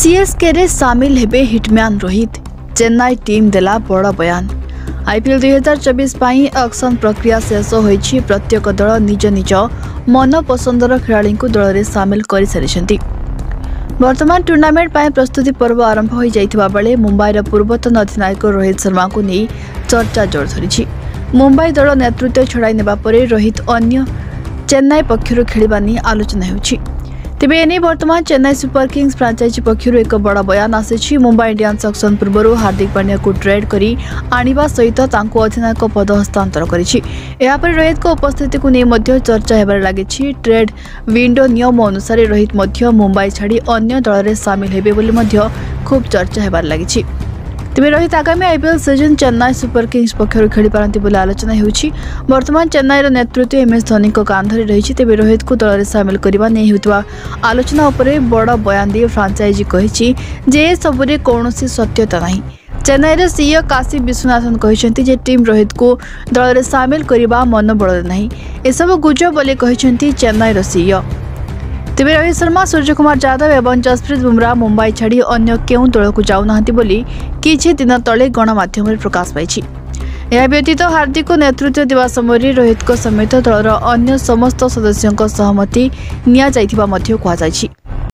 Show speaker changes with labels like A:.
A: সিএসকেরে সামিল হেবে hitman Rohit Chennai team দেলা বড় বয়ান আইপিএল দুই হাজার চবিশ পাই অকশন প্রক্রিয়া শেষ হয়েছে প্রত্যেক দল নিজ নিজ মন পসন্দর খেলাড়ি দলরে সামিল করে সারি বর্তমান টুর্ণামেন্ট পাই প্রস্তুতি পর্ব আরম্ভ হয়ে যাই বেড়ে মুম্বাইর পূর্বতন অধিনায়ক রোহিত শর্মা নিয়ে চর্চা জোর ধরিছি মুম্বাই দল নেতৃত্ব ছড়াই নেওয়া পরে রোহিত অন্য চেন্নাই পক্ষর খেলা নিয়ে আলোচনা ହେଉଛି ତେବେ ଏନେଇ ବର୍ତ୍ତମାନ ଚେନ୍ନାଇ ସୁପର କିଙ୍ଗସ୍ ଫ୍ରାଞ୍ଚାଇଜି ପକ୍ଷରୁ ଏକ ବଡ଼ ବୟାନ ଆସିଛି ମୁମ୍ବାଇ ଇଣ୍ଡିଆନ୍ସ ଅକ୍ସନ୍ ପୂର୍ବରୁ ହାର୍ଦ୍ଦିକ ପାଣ୍ଡ୍ୟାଙ୍କୁ ଟ୍ରେଡ୍ କରି ଆଣିବା ସହିତ ତାଙ୍କୁ ଅଧିନାୟକ ପଦ ହସ୍ତାନ୍ତର କରିଛି ଏହାପରେ ରୋହିତଙ୍କ ଉପସ୍ଥିତିକୁ ନେଇ ମଧ୍ୟ ଚର୍ଚ୍ଚା ହେବାରେ ଲାଗିଛି ଟ୍ରେଡ୍ ୱିଣ୍ଡୋ ନିୟମ ଅନୁସାରେ ରୋହିତ ମଧ୍ୟ ମୁମ୍ବାଇ ଛାଡ଼ି ଅନ୍ୟ ଦଳରେ ସାମିଲ ହେବେ ବୋଲି ମଧ୍ୟ ଖୁବ୍ ଚର୍ଚ୍ଚା ହେବାରେ ଲାଗିଛି ତେବେ ରହିଛି ଆଗାମୀ IPL season Chennai super kings ପକ୍ଷରୁ ଖେଳିପାରନ୍ତି ବୋଲି ଆଲୋଚନା ହେଉଛି ବର୍ତ୍ତମାନ ଚେନ୍ନାଇର ନେତୃତ୍ୱ ଏମ୍ ଏସ୍ ଧୋନିଙ୍କ କାନ୍ଧରେ ରହିଛି ତେବେ ରୋହିତଙ୍କୁ ଦଳରେ ସାମିଲ କରିବା ନେଇ ହେଉଥିବା ଆଲୋଚନା ଉପରେ ବଡ଼ ବୟାନ ଦେଇ ଫ୍ରାଞ୍ଚାଇଜି କହିଛି ଯେ ଏସବୁରେ କୌଣସି ସତ୍ୟତା ନାହିଁ ଚେନ୍ନାଇର ସିଇଓ କାଶୀ ବିଶ୍ୱନାଥନ କହିଛନ୍ତି ଯେ ଟିମ୍ ରୋହିତଙ୍କୁ ଦଳରେ ସାମିଲ କରିବା ମନୋବଳରେ ନାହିଁ ଏସବୁ ଗୁଜ ବୋଲି କହିଛନ୍ତି ଚେନ୍ନାଇର ସିଇଓ तेबेर रोहित शर्मा सूर्य कुमार जादव ए जसप्रीत बुमरा मुम्बई छाडी अन्य केही दलको जाउँ नणमा प्रकाश व्यतीत हार्दिक को नेतृत्व देव समय रोहितको समेत दल र अन्य समस्त सदस्यको सहमति नि कु